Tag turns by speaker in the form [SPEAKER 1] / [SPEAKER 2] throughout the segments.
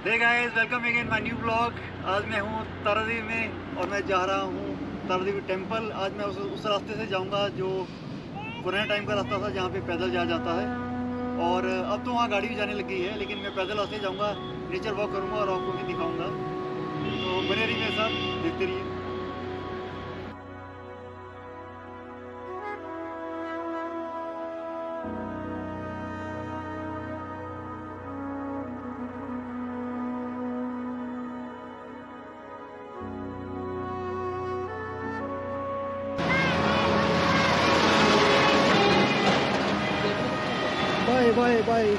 [SPEAKER 1] Hey guys welcome again my new blog आज मैं हूँ तारादेवी में और मैं जा रहा हूँ तारादेवी टेंपल आज मैं उस उस रास्ते से जाऊँगा जो पुराने टाइम का रास्ता था जहाँ पे पैदल जाया जाता है। और, अब तो वहाँ गाड़ी भी जाने लगी है, लेकिन मैं पैदल रास्ते जाऊँगा नेचर वॉक करूँगा और आपको भी दिखाऊँगा। तो बने रही मेरे साथ, देखते रहिए। बाय बाय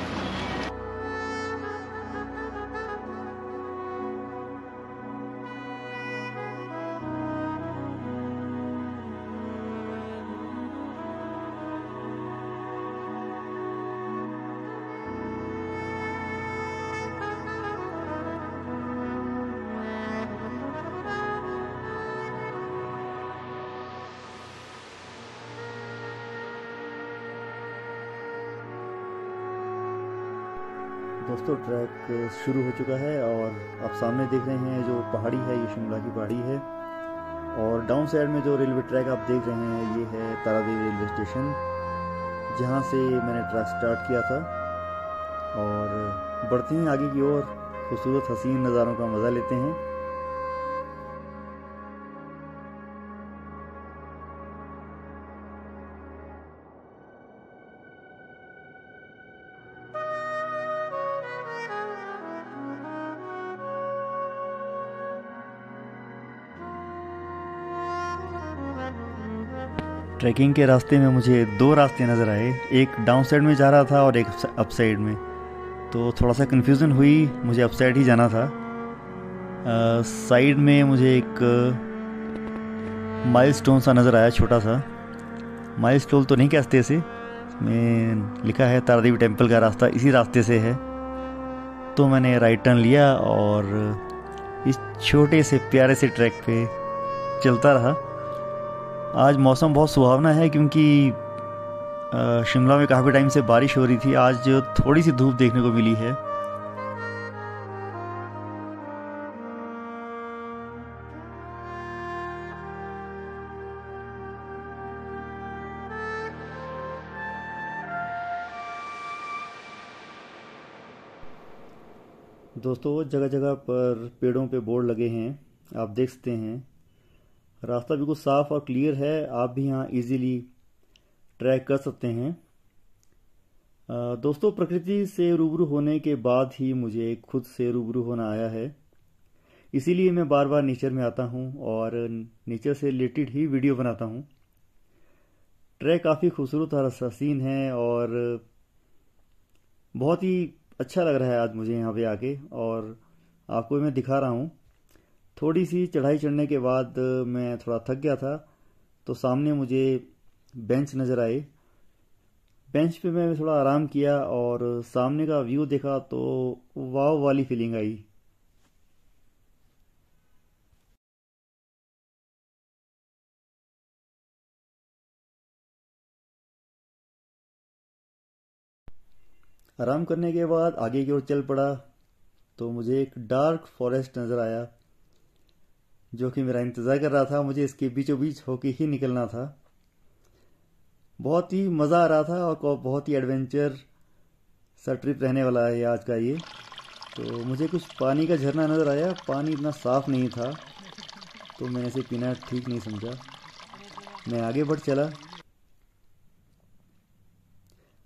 [SPEAKER 1] दोस्तों ट्रैक शुरू हो चुका है और आप सामने देख रहे हैं जो पहाड़ी है, ये शिमला की पहाड़ी है। और डाउन साइड में जो रेलवे ट्रैक आप देख रहे हैं, ये है तारादेवी रेलवे स्टेशन जहाँ से मैंने ट्रैक स्टार्ट किया था। और बढ़ते हैं आगे की ओर, खूबसूरत हसीन नज़ारों का मज़ा लेते हैं। ट्रैकिंग के रास्ते में मुझे दो रास्ते नज़र आए। एक डाउन साइड में जा रहा था और एक अप साइड में। तो थोड़ा सा कन्फ्यूज़न हुई, मुझे अप साइड ही जाना था। साइड में मुझे एक माइल स्टोन सा नज़र आया, छोटा सा। माइल स्टोन तो नहीं कहते इसे। में लिखा है तारादेवी टेंपल का रास्ता इसी रास्ते से है। तो मैंने राइट टर्न लिया और इस छोटे से प्यारे से ट्रैक पे चलता रहा। आज मौसम बहुत सुहावना है क्योंकि शिमला में काफ़ी टाइम से बारिश हो रही थी। आज जो थोड़ी सी धूप देखने को मिली है। दोस्तों जगह जगह पर पेड़ों पे बोर्ड लगे हैं। आप देख सकते हैं। रास्ता बिल्कुल साफ़ और क्लियर है। आप भी यहाँ इजीली ट्रैक कर सकते हैं। दोस्तों, प्रकृति से रूबरू होने के बाद ही मुझे खुद से रूबरू होना आया है। इसीलिए मैं बार बार नेचर में आता हूँ और नेचर से रिलेटेड ही वीडियो बनाता हूँ। ट्रैक काफ़ी खूबसूरत और हसीन है और बहुत ही अच्छा लग रहा है आज मुझे यहाँ पे आके और आपको मैं दिखा रहा हूँ। थोड़ी सी चढ़ाई चढ़ने के बाद मैं थोड़ा थक गया था तो सामने मुझे बेंच नज़र आए। बेंच पे मैं थोड़ा आराम किया और सामने का व्यू देखा तो वाव वाली फीलिंग आई। आराम करने के बाद आगे की ओर चल पड़ा तो मुझे एक डार्क फॉरेस्ट नज़र आया। जो कि मेरा इंतज़ार कर रहा था, मुझे इसके बीचों बीच होके ही निकलना था। बहुत ही मज़ा आ रहा था और बहुत ही एडवेंचर सा ट्रिप रहने वाला है आज का ये। तो मुझे कुछ पानी का झरना नज़र आया। पानी इतना साफ़ नहीं था तो मैंने इसे पीना ठीक नहीं समझा। मैं आगे बढ़ चला।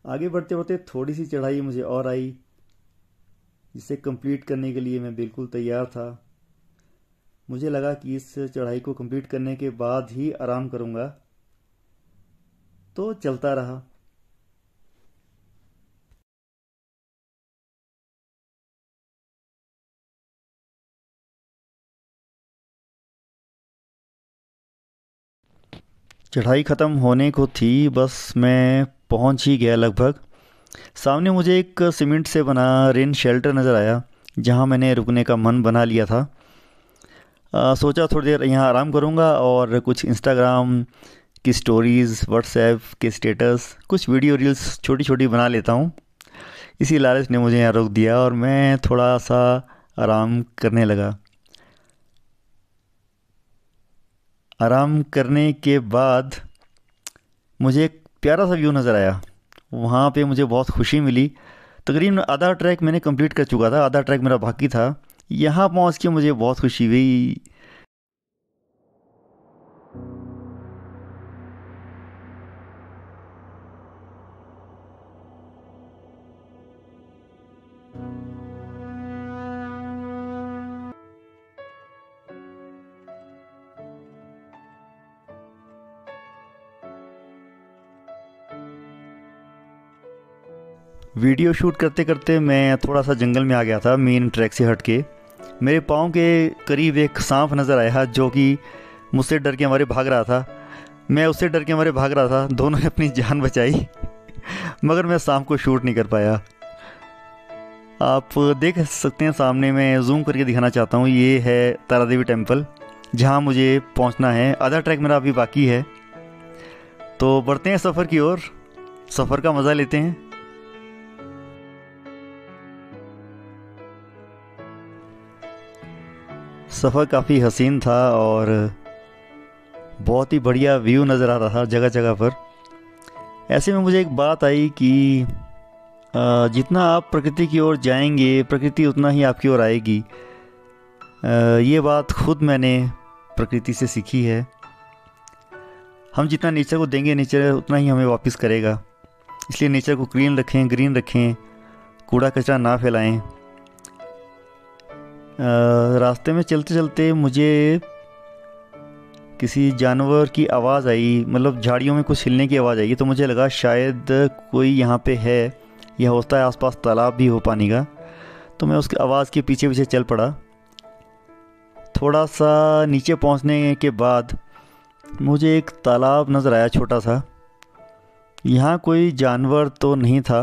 [SPEAKER 1] आगे बढ़ते बढ़ते थोड़ी सी चढ़ाई मुझे और आई, जिसे कंप्लीट करने के लिए मैं बिल्कुल तैयार था। मुझे लगा कि इस चढ़ाई को कंप्लीट करने के बाद ही आराम करूँगा। तो चलता रहा। चढ़ाई ख़त्म होने को थी, बस मैं पहुँच ही गया लगभग। सामने मुझे एक सीमेंट से बना रेन शेल्टर नज़र आया, जहाँ मैंने रुकने का मन बना लिया था। सोचा थोड़ी देर यहाँ आराम करूँगा और कुछ इंस्टाग्राम की स्टोरीज़ व्हाट्सएप के स्टेटस कुछ वीडियो रील्स छोटी छोटी बना लेता हूँ। इसी लालच ने मुझे यहाँ रोक दिया और मैं थोड़ा सा आराम करने लगा। आराम करने के बाद मुझे एक प्यारा सा व्यू नज़र आया। वहाँ पे मुझे बहुत खुशी मिली। तकरीबन आधा ट्रैक मैंने कंप्लीट कर चुका था, आधा ट्रैक मेरा बाकी था। यहाँ पहुँच के मुझे बहुत खुशी हुई। वीडियो शूट करते करते मैं थोड़ा सा जंगल में आ गया था, मेन ट्रैक से हट के मेरे पाँव के करीब एक सांप नज़र आया जो कि मुझसे डर के हमारे भाग रहा था। मैं उससे डर के हमारे भाग रहा था। दोनों ने अपनी जान बचाई, मगर मैं सांप को शूट नहीं कर पाया। आप देख सकते हैं सामने मैं जूम करके दिखाना चाहता हूँ। ये है तारा देवी टेंपल जहाँ मुझे पहुँचना है। आधा ट्रैक मेरा अभी बाकी है। तो बढ़ते हैं सफ़र की ओर। सफ़र का मज़ा लेते हैं। सफ़र काफ़ी हसीन था और बहुत ही बढ़िया व्यू नज़र आ रहा था जगह जगह पर। ऐसे में मुझे एक बात आई कि जितना आप प्रकृति की ओर जाएँगे, प्रकृति उतना ही आपकी ओर आएगी। ये बात खुद मैंने प्रकृति से सीखी है। हम जितना नेचर को देंगे नेचर उतना ही हमें वापस करेगा। इसलिए नेचर को क्लीन रखें ग्रीन रखें कूड़ा कचरा ना फैलाएँ। रास्ते में चलते चलते मुझे किसी जानवर की आवाज़ आई मतलब झाड़ियों में कुछ हिलने की आवाज़ आई तो मुझे लगा शायद कोई यहाँ पे है, या होता है आसपास तालाब भी हो पानी का। तो मैं उसकी आवाज़ के पीछे पीछे चल पड़ा। थोड़ा सा नीचे पहुँचने के बाद मुझे एक तालाब नज़र आया छोटा सा। यहाँ कोई जानवर तो नहीं था,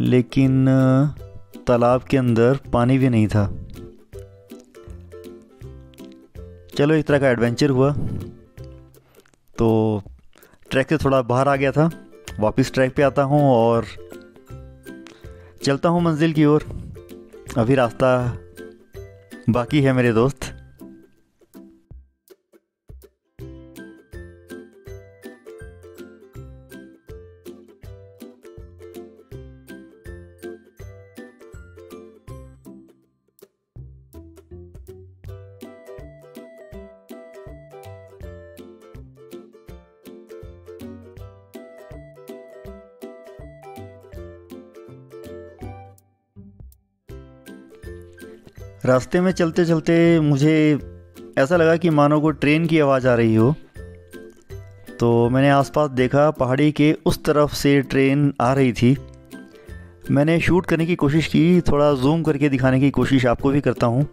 [SPEAKER 1] लेकिन तालाब के अंदर पानी भी नहीं था। चलो एक तरह का एडवेंचर हुआ। तो ट्रैक से थोड़ा बाहर आ गया था। वापस ट्रैक पे आता हूँ और चलता हूँ मंजिल की ओर। अभी रास्ता बाकी है मेरे दोस्त। रास्ते में चलते चलते मुझे ऐसा लगा कि मानो को ट्रेन की आवाज़ आ रही हो। तो मैंने आसपास देखा, पहाड़ी के उस तरफ़ से ट्रेन आ रही थी। मैंने शूट करने की कोशिश की, थोड़ा जूम करके दिखाने की कोशिश आपको भी करता हूँ।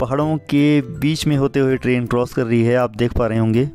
[SPEAKER 1] पहाड़ों के बीच में होते हुए ट्रेन क्रॉस कर रही है, आप देख पा रहे होंगे।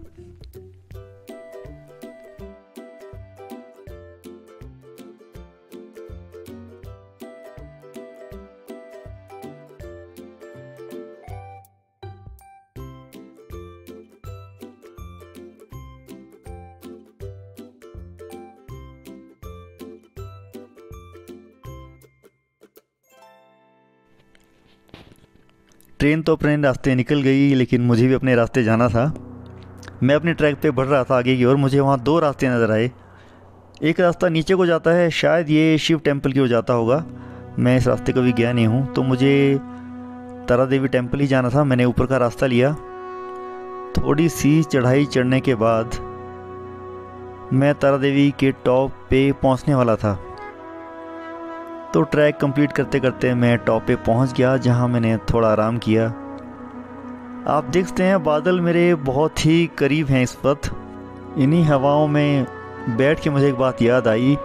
[SPEAKER 1] ट्रेन तो अपने रास्ते निकल गई, लेकिन मुझे भी अपने रास्ते जाना था। मैं अपने ट्रैक पे बढ़ रहा था आगे की ओर, मुझे वहाँ दो रास्ते नज़र आए। एक रास्ता नीचे को जाता है, शायद ये शिव टेंपल की ओर जाता होगा। मैं इस रास्ते कभी गया नहीं हूँ तो मुझे तारा देवी टेंपल ही जाना था। मैंने ऊपर का रास्ता लिया। थोड़ी सी चढ़ाई चढ़ने के बाद मैं तारा देवी के टॉप पे पहुँचने वाला था। तो ट्रैक कंप्लीट करते करते मैं टॉप पे पहुँच गया, जहाँ मैंने थोड़ा आराम किया। आप देखते हैं, बादल मेरे बहुत ही करीब हैं इस वक्त। इन्हीं हवाओं में बैठ के मुझे एक बात याद आई।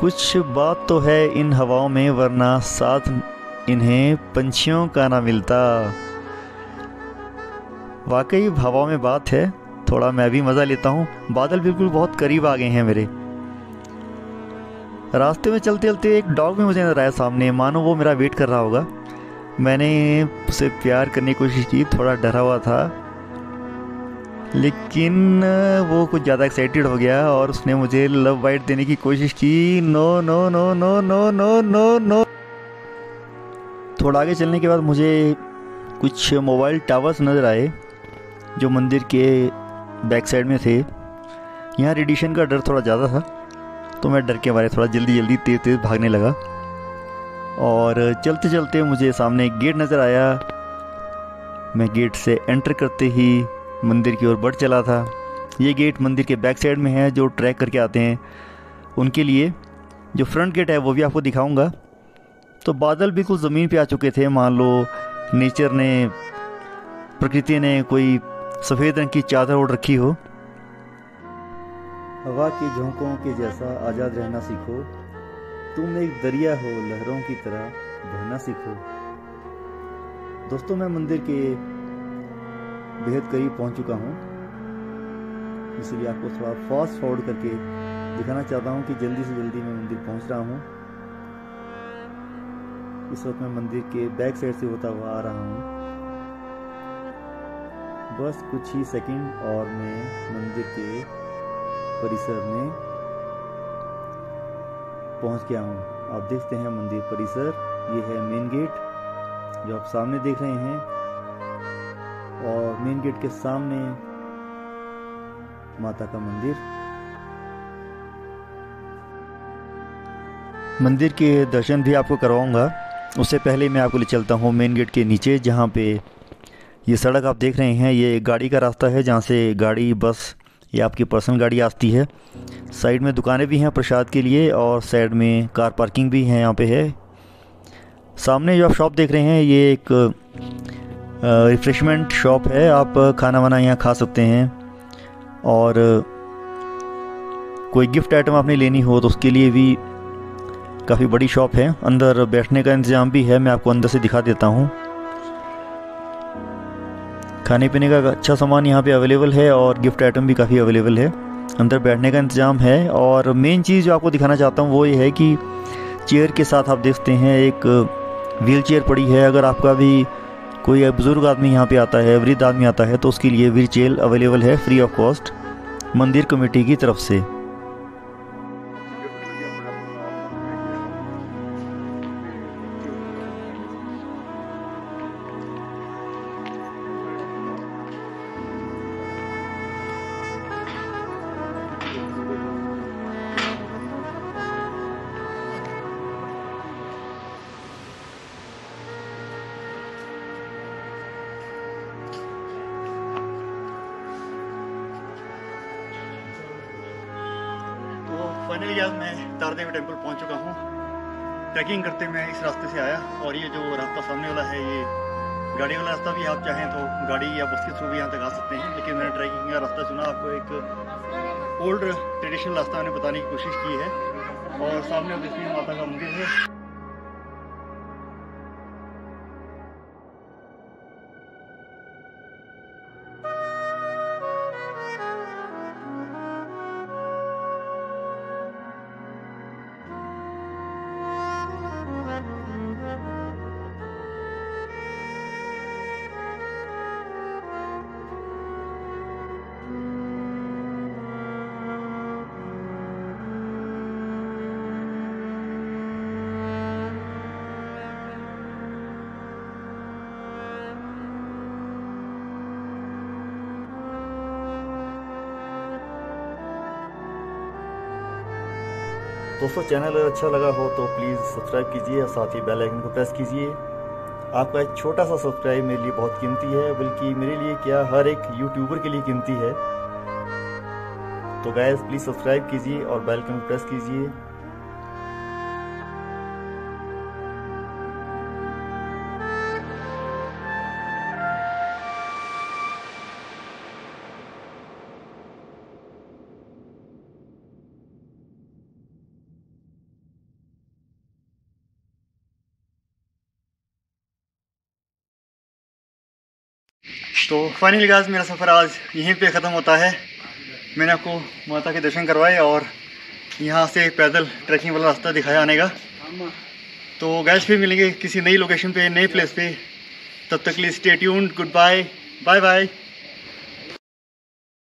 [SPEAKER 1] कुछ बात तो है इन हवाओं में, वरना साथ इन्हें पंछियों का ना मिलता। वाकई हवाओं में बात है, थोड़ा मैं भी मज़ा लेता हूँ। बादल बिल्कुल बहुत करीब आ गए हैं मेरे। रास्ते में चलते चलते एक डॉग भी मुझे नज़र आया सामने। मानो वो मेरा वेट कर रहा होगा। मैंने उसे प्यार करने की कोशिश की, थोड़ा डरा हुआ था। लेकिन वो कुछ ज़्यादा एक्साइटेड हो गया और उसने मुझे लव वाइट देने की कोशिश की। No no no no no no no no थोड़ा आगे चलने के बाद मुझे कुछ मोबाइल टावर्स नज़र आए, जो मंदिर के बैक साइड में थे। यहाँ रेडिएशन का डर थोड़ा ज़्यादा था। तो मैं डर के बारे थोड़ा जल्दी जल्दी तेज़ तेज़ भागने लगा। और चलते चलते मुझे सामने एक गेट नज़र आया। मैं गेट से एंटर करते ही मंदिर की ओर बढ़ चला था। ये गेट मंदिर के बैक साइड में है, जो ट्रैक करके आते हैं। उनके लिए जो फ्रंट गेट है, वो भी आपको दिखाऊँगा। तो बादल बिल्कुल ज़मीन पे आ चुके थे। मान लो, नेचर ने, प्रकृति ने कोई सफ़ेद रंग की चादर ओढ़ रखी हो। हवा के झोंकों के जैसा आज़ाद रहना सीखो। तुम एक दरिया हो, लहरों की तरह बहना सीखो। दोस्तों, मैं मंदिर के बेहद करीब पहुँच चुका हूँ। इसलिए आपको थोड़ा फास्ट फॉरवर्ड करके दिखाना चाहता हूँ कि जल्दी से जल्दी मैं मंदिर पहुँच रहा हूँ। इस वक्त मैं मंदिर के बैक साइड से होता हुआ आ रहा हूँ। बस कुछ ही सेकंड और मैं मंदिर के परिसर में पहुँच गया हूँ। आप देखते हैं मंदिर परिसर। ये है मेन गेट जो आप सामने देख रहे हैं। और मेन गेट के सामने माता का मंदिर। मंदिर के दर्शन भी आपको करवाऊँगा। उससे पहले मैं आपको ले चलता हूँ मेन गेट के नीचे, जहाँ पे ये सड़क आप देख रहे हैं। ये गाड़ी का रास्ता है, जहाँ से गाड़ी, बस या आपकी पर्सनल गाड़ी आती है। साइड में दुकानें भी हैं प्रसाद के लिए और साइड में कार पार्किंग भी है यहाँ पे है। सामने जो आप शॉप देख रहे हैं, ये एक रिफ्रेशमेंट शॉप है। आप खाना वाना यहाँ खा सकते हैं और, कोई गिफ्ट आइटम आपने लेनी हो तो उसके लिए भी काफ़ी बड़ी शॉप है। अंदर बैठने का इंतज़ाम भी है। मैं आपको अंदर से दिखा देता हूँ। खाने पीने का अच्छा सामान यहाँ पे अवेलेबल है और गिफ्ट आइटम भी काफ़ी अवेलेबल है। अंदर बैठने का इंतज़ाम है और मेन चीज़ जो आपको दिखाना चाहता हूँ वो ये है कि चेयर के साथ आप देखते हैं एक व्हील चेयर पड़ी है। अगर आपका भी कोई बुज़ुर्ग आदमी यहाँ पे आता है, वृद्ध आदमी आता है तो उसके लिए व्हील चेयर अवेलेबल है फ्री ऑफ़ कॉस्ट मंदिर कमेटी की तरफ़ से। फाइनली आज मैं तारदेवी टेंपल पहुँच चुका हूँ। ट्रैकिंग करते मैं इस रास्ते से आया और ये जो रास्ता सामने वाला है, ये गाड़ी वाला रास्ता भी आप चाहें तो गाड़ी या बस के थ्रू भी यहाँ तक आ सकते हैं। लेकिन मैंने ट्रैकिंग का रास्ता चुना, आपको एक ओल्ड ट्रेडिशनल रास्ता मैंने बताने की कोशिश की है। और सामने देखिए माता का मंदिर है। दोस्तों, चैनल अगर अच्छा लगा हो तो प्लीज़ सब्सक्राइब कीजिए और साथ ही बेल आइकन को प्रेस कीजिए। आपका एक छोटा सा सब्सक्राइब मेरे लिए बहुत कीमती है, बल्कि मेरे लिए क्या हर एक यूट्यूबर के लिए कीमती है। तो गैस प्लीज़ सब्सक्राइब कीजिए और बेल आइकन प्रेस कीजिए। तो फाइनली गाज मेरा सफ़र आज यहीं पे ख़त्म होता है। मैंने आपको माता के दर्शन करवाए और यहाँ से पैदल ट्रैकिंग वाला रास्ता दिखाया आने का। तो गैस फिर मिलेंगे किसी नई लोकेशन पे, नए प्लेस पे। तब तक लिए stay tuned goodbye bye bye